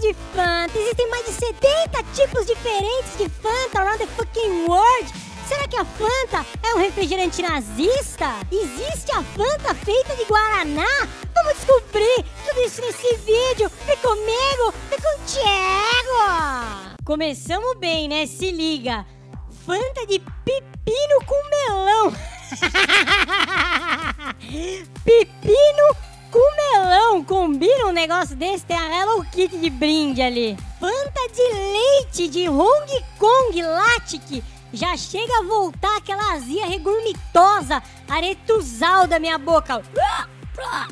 de Fanta. Existem mais de 70 tipos diferentes de Fanta around the fucking world. Será que a Fanta é um refrigerante nazista? Existe a Fanta feita de Guaraná? Vamos descobrir tudo isso nesse vídeo. Vem comigo, vem contigo. Começamos bem, né? Se liga. Fanta de pepino com melão. pepino com melão. Combina um negócio desse? Tem a Hello Kitty de brinde ali. Fanta de leite de Hong Kong Latic já chega a voltar aquela azia regurmitosa, aretuzal da minha boca.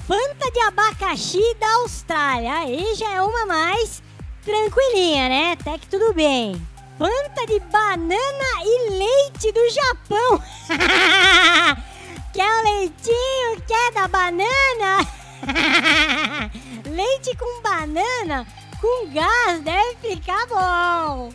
Fanta de abacaxi da Austrália. Aí já é uma mais tranquilinha, né? Até que tudo bem. Fanta de banana e leite do Japão. quer o leitinho? Quer da banana? leite com banana, com gás, deve ficar bom.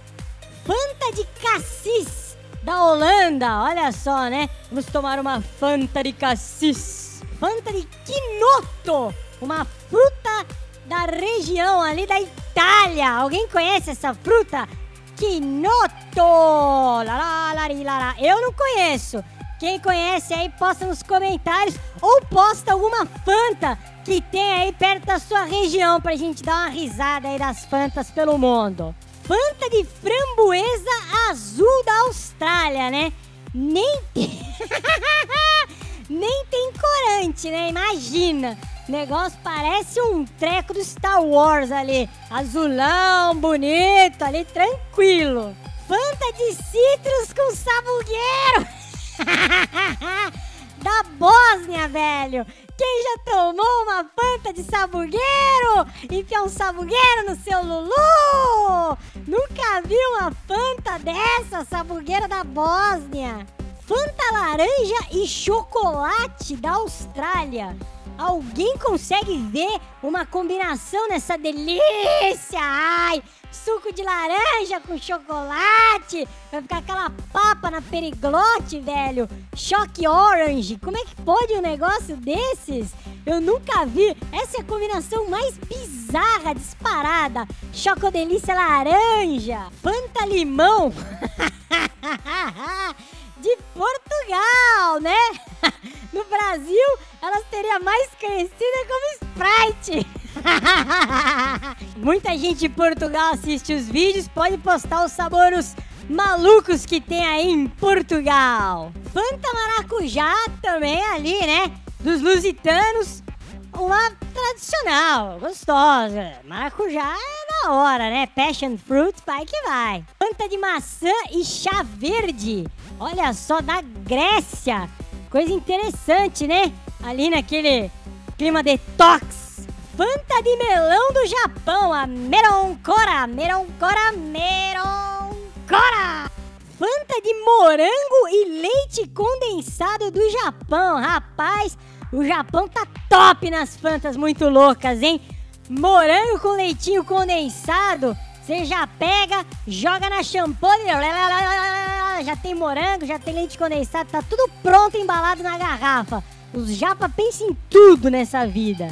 Fanta de cassis da Holanda. Olha só, né? Vamos tomar uma Fanta de cassis. Fanta de quinoto, uma fruta da região ali da Itália. Alguém conhece essa fruta? Quinoto! Eu não conheço. Quem conhece aí, posta nos comentários ou posta alguma Fanta que tem aí perto da sua região pra gente dar uma risada aí das Fantas pelo mundo. Fanta de framboesa azul da Austrália, né? Nem tem... Nem tem corante, né? Imagina. O negócio parece um treco do Star Wars ali. Azulão, bonito, ali, tranquilo. Fanta de citros com sabugueiro. da Bósnia, velho. Quem já tomou uma fanta de sabugueiro? Enfiar um sabugueiro no seu Lulu? Nunca vi uma fanta dessa, sabugueira da Bósnia. Fanta laranja e chocolate da Austrália. Alguém consegue ver uma combinação nessa delícia? Ai, suco de laranja com chocolate. Vai ficar aquela papa na periglote, velho. Choque orange. Como é que pode um negócio desses? Eu nunca vi. Essa é a combinação mais bizarra, disparada. Chocodelícia laranja. Fanta limão. de Portugal, né? No Brasil, ela seria mais conhecida como Sprite. Muita gente de Portugal assiste os vídeos, pode postar os sabores malucos que tem aí em Portugal. Fanta Maracujá também ali, né? Dos lusitanos, uma tradicional, gostosa. Maracujá é da hora, né? Passion fruit, vai que vai. Fanta de maçã e chá verde. Olha só, da Grécia. Coisa interessante, né? Ali naquele clima detox Fanta de melão do Japão, a Meroncora, Meroncora, Meroncora. Fanta de morango e leite condensado do Japão. Rapaz, o Japão tá top nas Fantas muito loucas, hein? Morango com leitinho condensado. Você já pega, joga na champanhe, já tem morango, já tem leite condensado, tá tudo pronto embalado na garrafa. Os japa pensam em tudo nessa vida.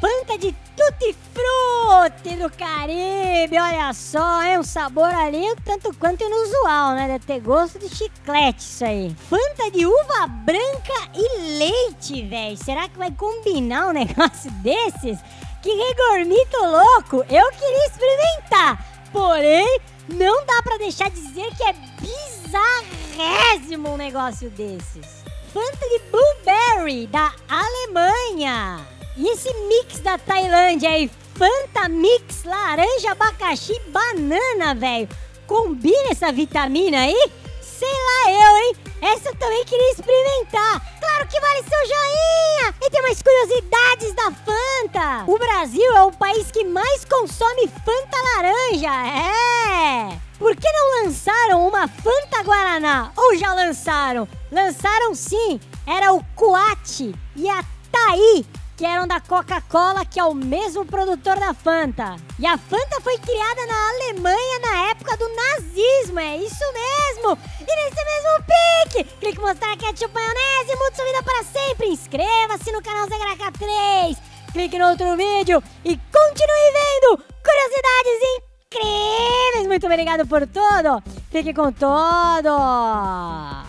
Fanta de Tutti Frutti do Caribe, olha só, é um sabor ali tanto quanto inusual, né? Deve ter gosto de chiclete isso aí. Fanta de uva branca e leite, velho. Será que vai combinar um negócio desses? Que regormito louco! Eu queria experimentar, porém não dá para deixar de dizer que é bizarrésimo um negócio desses. Fanta de blueberry da Alemanha. E esse mix da Tailândia aí, Fanta Mix, laranja, abacaxi, banana, velho. Combina essa vitamina aí? Sei lá eu, hein? Essa eu também queria experimentar. Claro que vale seu joinha! E tem mais curiosidades da Fanta. O Brasil é o país que mais consome Fanta laranja. É! Por que não lançaram uma Fanta Guaraná? Ou já lançaram? Lançaram sim. Era o Coate e a Taí que eram da Coca-Cola, que é o mesmo produtor da Fanta. E a Fanta foi criada na Alemanha na época do nazismo, é isso mesmo! postar ketchup maionese, muito vida para sempre. Inscreva-se no canal Zegraca 3, clique no outro vídeo e continue vendo curiosidades incríveis. Muito obrigado por tudo, fique com todo.